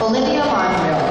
Olivia Monroe.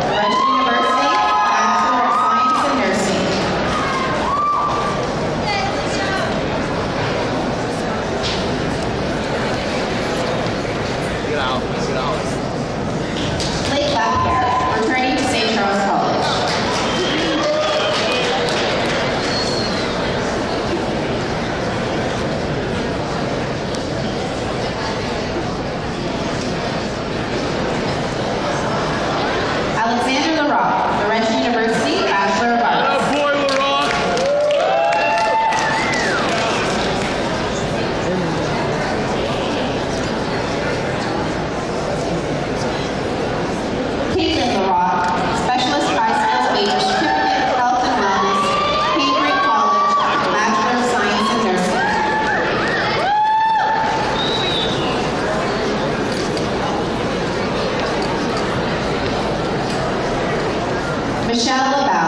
Michelle Labatt.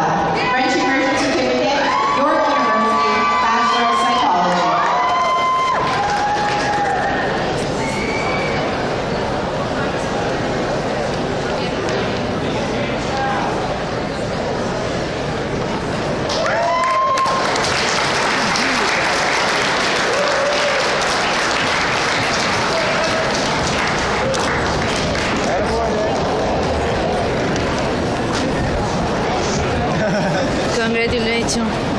没得，没得。